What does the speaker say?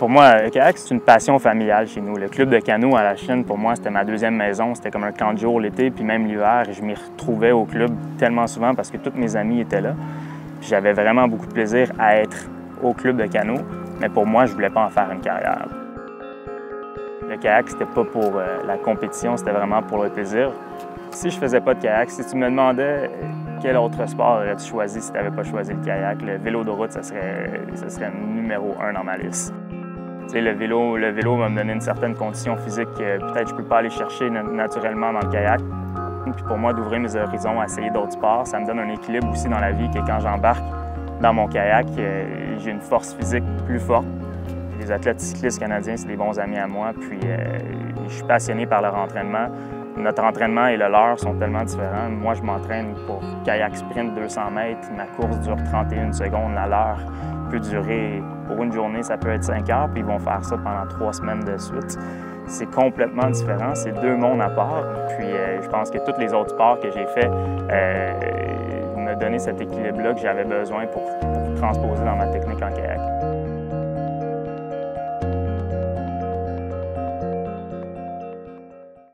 Pour moi, le kayak, c'est une passion familiale chez nous. Le club de canot à la Chine, pour moi, c'était ma deuxième maison. C'était comme un camp de jour l'été, puis même l'hiver. Je m'y retrouvais au club tellement souvent parce que tous mes amis étaient là. J'avais vraiment beaucoup de plaisir à être au club de canot, mais pour moi, je voulais pas en faire une carrière. Le kayak, c'était pas pour euh, la compétition, c'était vraiment pour le plaisir. Si je faisais pas de kayak, si tu me demandais quel autre sport aurais-tu choisi si tu n'avais pas choisi le kayak, le vélo de route, ça serait, ça serait numéro un dans ma liste. Le vélo, le vélo va me donner une certaine condition physique que peut-être je ne peux pas aller chercher naturellement dans le kayak. Puis pour moi, d'ouvrir mes horizons, à essayer d'autres sports, ça me donne un équilibre aussi dans la vie que quand j'embarque dans mon kayak, euh, j'ai une force physique plus forte les athlètes cyclistes canadiens, c'est des bons amis à moi. Puis euh, je suis passionné par leur entraînement. Notre entraînement et le leur sont tellement différents. Moi, je m'entraîne pour kayak sprint 200 mètres. Ma course dure 31 secondes. La leur peut durer, pour une journée, ça peut être 5 heures. Puis ils vont faire ça pendant trois semaines de suite. C'est complètement différent. C'est deux mondes à part. Puis euh, je pense que tous les autres sports que j'ai faits euh, me donnaient cet équilibre-là que j'avais besoin pour transposer dans ma technique en kayak.